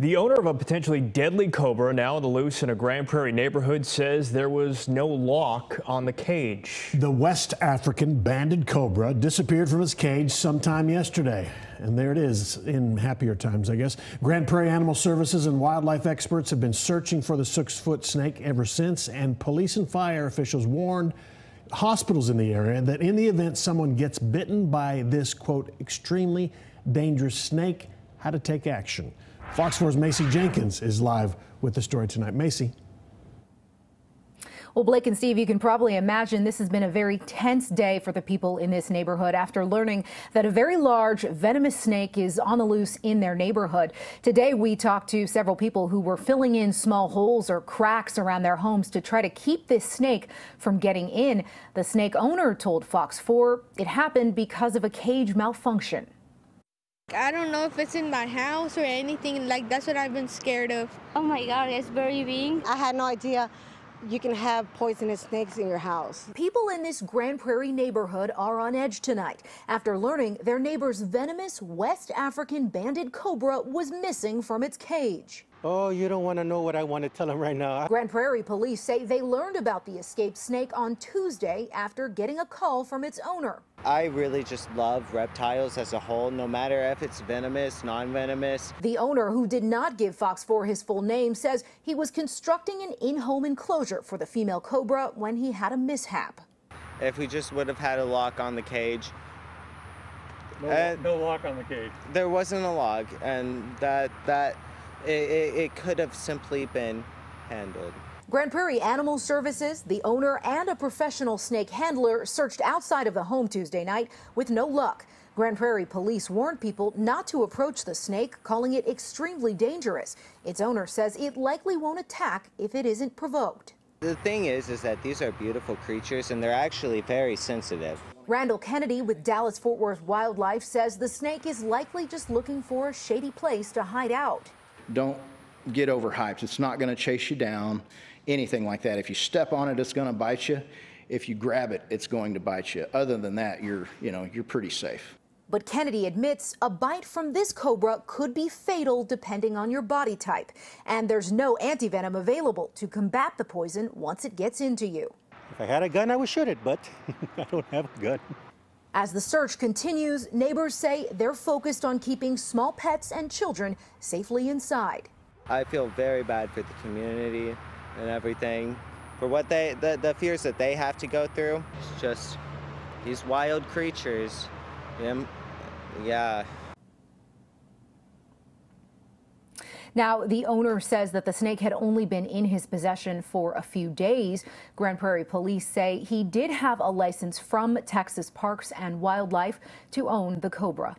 The owner of a potentially deadly cobra now on the loose in a Grand Prairie neighborhood says there was no lock on the cage. The West African banded cobra disappeared from its cage sometime yesterday. And there it is in happier times, I guess. Grand Prairie Animal Services and wildlife experts have been searching for the six foot snake ever since, and police and fire officials warned hospitals in the area that in the event someone gets bitten by this, quote, extremely dangerous snake, how to take action. Fox 4's Macy Jenkins is live with the story tonight. Macy. Well, Blake and Steve, you can probably imagine this has been a very tense day for the people in this neighborhood after learning that a very large venomous snake is on the loose in their neighborhood. Today, we talked to several people who were filling in small holes or cracks around their homes to try to keep this snake from getting in. The snake owner told Fox 4 it happened because of a cage malfunction. I don't know if it's in my house or anything. Like, that's what I've been scared of. Oh my God, it's very big. I had no idea you can have poisonous snakes in your house. People in this Grand Prairie neighborhood are on edge tonight after learning their neighbor's venomous West African banded cobra was missing from its cage. Oh, you don't want to know what I want to tell them right now. Grand Prairie police say they learned about the escaped snake on Tuesday after getting a call from its owner. I really just love reptiles as a whole, no matter if it's venomous, non-venomous. The owner, who did not give Fox 4 his full name, says he was constructing an in-home enclosure for the female cobra when he had a mishap. If we just would have had a lock on the cage, no, uh, no lock on the cage. There wasn't a lock, and that that it, it, it could have simply been handled. Grand Prairie Animal Services, the owner, and a professional snake handler searched outside of the home Tuesday night with no luck. Grand Prairie police warned people not to approach the snake, calling it extremely dangerous. Its owner says it likely won't attack if it isn't provoked. The thing is, is that these are beautiful creatures and they're actually very sensitive. Randall Kennedy with Dallas Fort Worth Wildlife says the snake is likely just looking for a shady place to hide out don't get overhyped. It's not going to chase you down, anything like that. If you step on it, it's going to bite you. If you grab it, it's going to bite you. Other than that, you're, you know, you're pretty safe. But Kennedy admits a bite from this cobra could be fatal depending on your body type. And there's no antivenom available to combat the poison once it gets into you. If I had a gun, I would shoot it, but I don't have a gun. As the search continues, neighbors say they're focused on keeping small pets and children safely inside. I feel very bad for the community and everything. For what they, the, the fears that they have to go through. It's just these wild creatures. Yeah. Now, the owner says that the snake had only been in his possession for a few days. Grand Prairie police say he did have a license from Texas Parks and Wildlife to own the cobra.